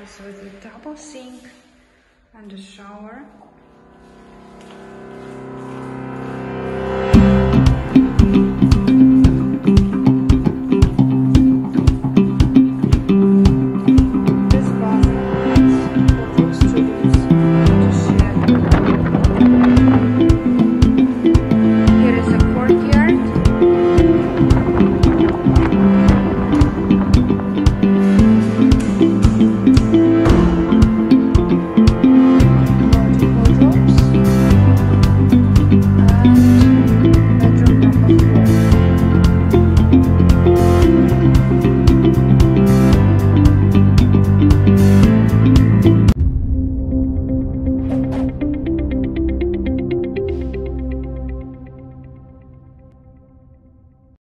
also the double sink and the shower.